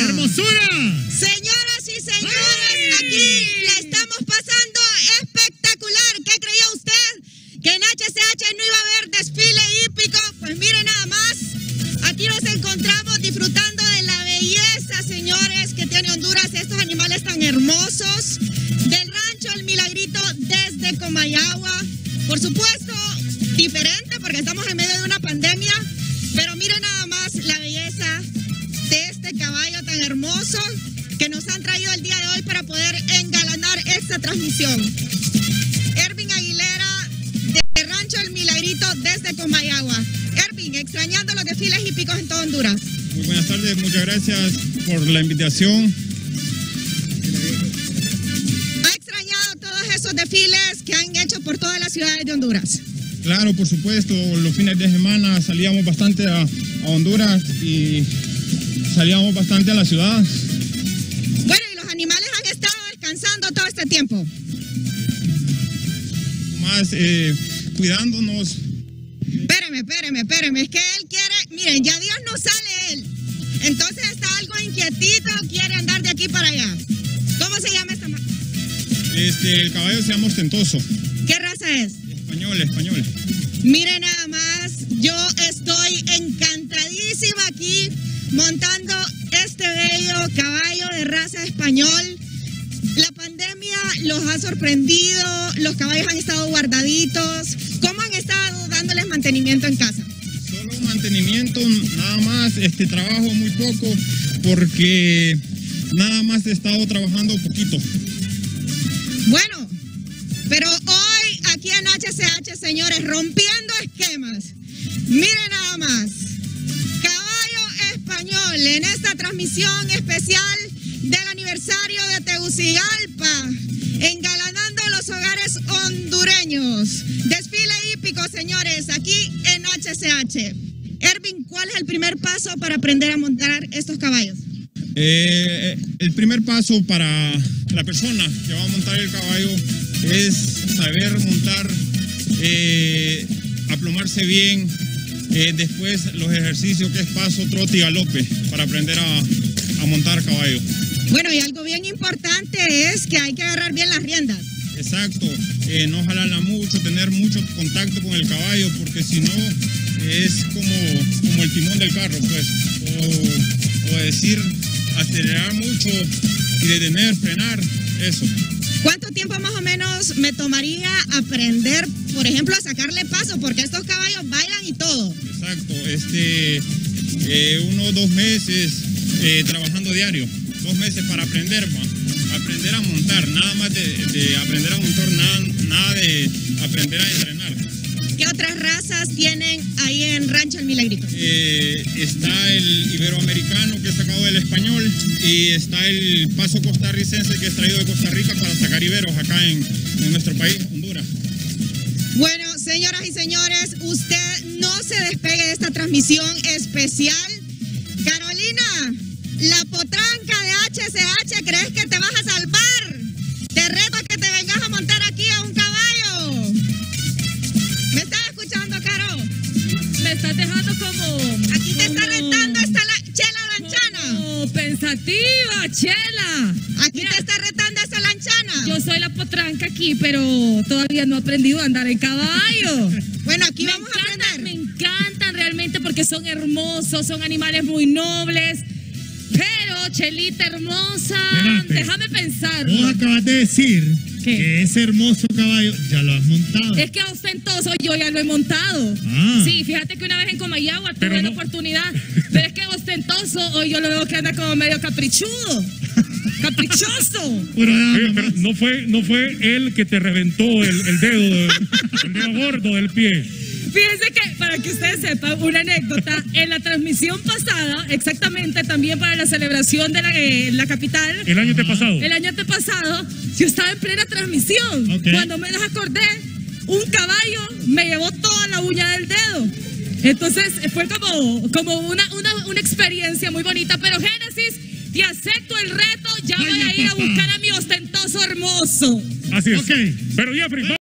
¡Hermosura! Señoras y señores, aquí la estamos pasando espectacular. ¿Qué creía usted? ¿Que en HCH no iba a haber desfile hípico? Pues mire nada más. Aquí nos encontramos disfrutando de la belleza, señores, que tiene Honduras. Estos animales tan hermosos. Del rancho El Milagrito desde Comayagua. Por supuesto, transmisión. Ervin Aguilera de Rancho El Milagrito desde Comayagua. Ervin, extrañando los desfiles hípicos en todo Honduras. Muy buenas tardes, muchas gracias por la invitación. ¿Ha extrañado todos esos desfiles que han hecho por todas las ciudades de Honduras? Claro, por supuesto, los fines de semana salíamos bastante a, a Honduras y salíamos bastante a la ciudad. Este tiempo. Más eh, cuidándonos. Espéreme, espéreme, espéreme. Es que él quiere. Miren, ya Dios no sale él. Entonces está algo inquietito, quiere andar de aquí para allá. ¿Cómo se llama esta Este, el caballo se llama ostentoso. ¿Qué raza es? Español, español. Mire nada más, yo estoy encantadísima aquí montando este bello caballo de raza español. Los ha sorprendido, los caballos han estado guardaditos. ¿Cómo han estado dándoles mantenimiento en casa? Solo mantenimiento, nada más, este trabajo muy poco porque nada más he estado trabajando poquito. Bueno, pero hoy aquí en HCH, señores, rompiendo esquemas. Miren nada más. Caballo español en esta transmisión especial del aniversario de Tegucigalpa, hondureños. Desfile hípico, señores, aquí en HCH. Ervin, ¿cuál es el primer paso para aprender a montar estos caballos? Eh, el primer paso para la persona que va a montar el caballo es saber montar, eh, aplomarse bien, eh, después los ejercicios que es paso, trote y galope para aprender a, a montar caballo. Bueno, y algo bien importante es que hay que agarrar bien las riendas. Exacto, eh, no jalarla mucho, tener mucho contacto con el caballo, porque si no es como, como el timón del carro, pues, o, o decir acelerar mucho y detener, frenar, eso. ¿Cuánto tiempo más o menos me tomaría aprender, por ejemplo, a sacarle paso? Porque estos caballos bailan y todo. Exacto, este, eh, uno o dos meses eh, trabajando diario, dos meses para aprender, pa, aprender a montar, nada más de, de aprender a montar, nada, nada de aprender a entrenar. ¿Qué otras razas tienen ahí en Rancho El Milagrito? Eh, está el iberoamericano que es sacado del español y está el paso costarricense que es traído de Costa Rica para sacar iberos acá en, en nuestro país, Honduras. Bueno, señoras y señores, usted no se despegue de esta transmisión especial. Carolina, la potranca HCH, ¿crees que te vas a salvar? Te reto a que te vengas a montar aquí a un caballo. ¿Me estás escuchando, Caro? Me estás dejando como. Aquí te está retando esta la- chela lanchana. como pensativa, Chela. Aquí te está retando esta lanchana. Yo soy la potranca aquí, pero todavía no he aprendido a andar en caballo. Bueno, aquí me vamos a encantan, me aprender. encantan realmente porque son hermosos, son animales muy nobles. Pero, Chelita hermosa, Espérate. déjame pensar. Vos acabas de decir ¿Qué? que ese hermoso caballo ya lo has montado. Es que ostentoso yo ya lo he montado. Ah. Sí, fíjate que una vez en Comayagua tuve Pero la no- oportunidad. Pero es que ostentoso hoy yo lo veo que anda como medio caprichudo. Caprichoso. Oye, pero no fue, no fue él que te reventó el, el dedo, el dedo gordo del pie. Fíjense que, para que ustedes sepan, una anécdota, en la transmisión pasada, exactamente también para la celebración de la, eh, la capital, El año pasado. el año antepasado, yo estaba en plena transmisión. Ok. Cuando menos acordé, un caballo me llevó toda la uña del dedo. Entonces fue como, como una, una, una experiencia muy bonita. Pero Génesis, te acepto el reto, ya voy a ir a buscar a mi ostentoso hermoso. Así es. Pero Jeffrey,